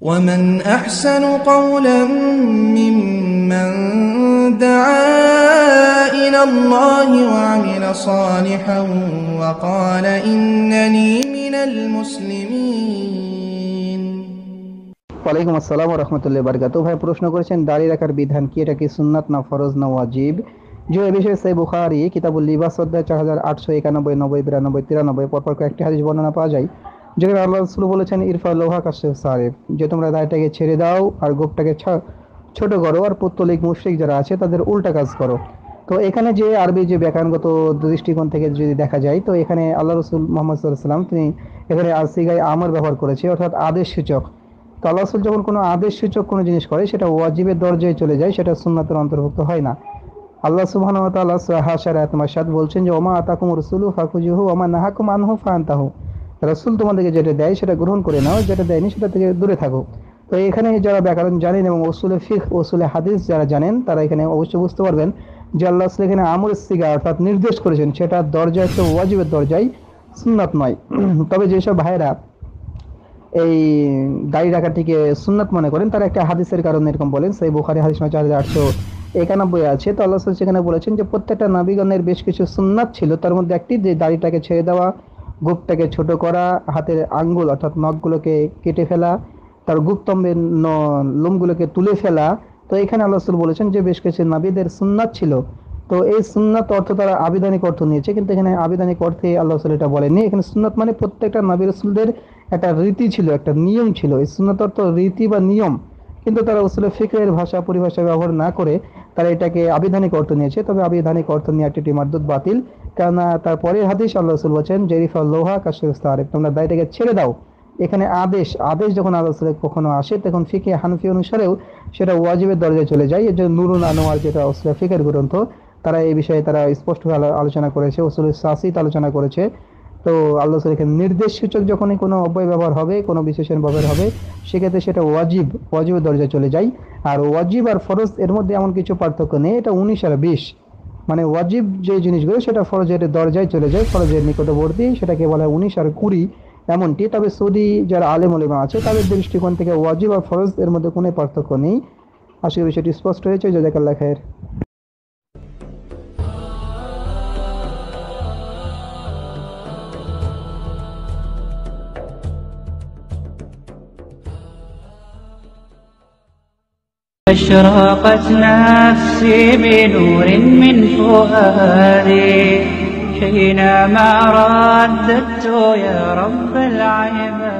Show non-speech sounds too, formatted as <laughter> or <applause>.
ومن أحسن قولا ممن دعا إلى الله وعمل صالحا وقال إنني من المسلمين ওয়ালাইকুম আসসালাম রহমতুল্লাহ বারকাত ভাই প্রশ্ন করেছেন দাড়ি রাখার বিধান কি এটা কি সুন্নাত না ফরজ না ওয়াজিব যে এ বিষয়ে সেই বুখারি কিতাবুল লিবাস অধ্যায় চার হাজার আটশো একানব্বই নব্বই বিরানব্বই তিরানব্বই পরপর কয়েকটি হাদিস বর্ণনা পাওয়া যায় যেখানে আল্লাহ রসুল বলেছেন, ইরফা লোহা কাশেফ সারেফ, যে তোমরা দায়টাকে ছেড়ে দাও আর গোপটাকে ছোট করো আর পুত্তলিক মুশরিক যারা আছে তাদের উল্টা কাজ করো। তো এখানে যে আরবি যে ব্যাকরণগত দৃষ্টিকোণ থেকে যদি দেখা যায়, তো এখানে আল্লাহ রসুল মোহাম্মদ সাল্লাম তিনি এখানে আসিগায় আমর ব্যবহার করেছে, অর্থাৎ আদেশ সূচক। তো আল্লাহ রসুল যখন কোনো আদেশ সূচক কোনো জিনিস করে, সেটা ওয়াজিবের দরজায় চলে যায়, সেটা সুন্নাতের অন্তর্ভুক্ত হয় না। আল্লাহ তাআলা হাসার আতমাশাদ বলছেন যে ওমা আতাকুম রসুল ফাকুজুহু ওমা নাহাকুম আনহু ফান্তাহু রাসূল তোমাদেরকে যেটা দেয় সেটা গ্রহণ করে নাও, যেটা দেয়নি সেটা থেকে দূরে থাকো। তো এখানে যারা ব্যাকরণ জানেন এবং ওসুলে ফিখ ওসুলে হাদিস যারা জানেন, তারা এখানে অবশ্যই বুঝতে পারবেন যে আল্লাহ এখানে আমর সিগা অর্থাৎ নির্দেশ করেছেন, সেটা দরজা হচ্ছে ওয়াজিবের দরজায় সুন্নাত নয়। <clears throat> তবে যেসব ভাইয়েরা এই দাড়ি রাখাটিকে সুন্নাত মনে করেন, তারা একটা হাদিসের কারণে এরকম বলেন, সেই বুখারি হাদিস নয়, চার হাজার আটশো একানব্বই আছে। তো আল্লাহ সেখানে বলেছেন যে প্রত্যেকটা নাবিগণের বেশ কিছু সুন্নাত ছিল, তার মধ্যে একটি যে দাড়িটাকে ছেড়ে দেওয়া গুপটাকে ছোট করা, হাতের আঙ্গুল অর্থাৎ নখগুলোকে কেটে ফেলা, তার গুপ্তম্বের লোমগুলোকে তুলে ফেলা। তো এখানে আল্লাহ রাসূল বলেছেন যে, বেশ কিছু নবীদের সুন্নাত ছিল। তো এই সুন্নাত অর্থ তারা আবিধানিক অর্থ নিয়েছে, কিন্তু এখানে আবিধানিক অর্থে আল্লাহ রাসূল এটা বলেনি এখানে সুন্নাত মানে প্রত্যেকটা নবী রসুলদের একটা রীতি ছিল, একটা নিয়ম ছিল। এই সুন্নাত অর্থ রীতি বা নিয়ম, কিন্তু তারা উসুলে ফিকরের ভাষা, পরিভাষা ব্যবহার না করে তারা এটাকে আবিধানিক অর্থ নিয়েছে। তবে আবিধানিক অর্থ নিয়ে একটি মারদুদ বাতিল। কেননা তার পরের হাদিস আল্লাহ রসুল বলছেন জেরিফা লোহা কাশের তারেক তোমরা দায়টাকে ছেড়ে দাও। এখানে আদেশ আদেশ যখন আল্লাহ রসুলের কখনো আসে, তখন ফিকে হানফি অনুসারেও সেটা ওয়াজিবের দরজায় চলে যায়। এর জন্য নুরুল আনোয়ার যেটা উসুলে ফিকের গ্রন্থ, তারা এই বিষয়ে তারা স্পষ্টভাবে আলোচনা করেছে, উসুল সাসিত আলোচনা করেছে। তো আল্লাহ এখানে নির্দেশ সূচক যখনই কোনো অব্যয় ব্যবহার হবে, কোনো বিশেষণ ব্যবহার হবে, সেক্ষেত্রে সেটা ওয়াজিব, ওয়াজিবের দরজায় চলে যায়। আর ওয়াজিব আর ফরজ এর মধ্যে এমন কিছু পার্থক্য নেই। এটা উনিশ আর বিশ। মানে ওয়াজিব যে জিনিসগুলো, সেটা ফরজের দরজায় চলে যায়, ফরজের নিকটবর্তী, সেটাকে বলা হয় উনিশ আর কুড়ি এমনটি। তবে সৌদি যারা আলেম আলিমা আছে, তাদের দৃষ্টিকোণ থেকে ওয়াজিব আর ফরজ এর মধ্যে কোনো পার্থক্য নেই। আসলে বিষয়টি স্পষ্ট হয়েছে। জাজাকাল্লাহ খায়ের। أشرقت نفسي بنور من فؤادي. حينما رددت يا رب العباد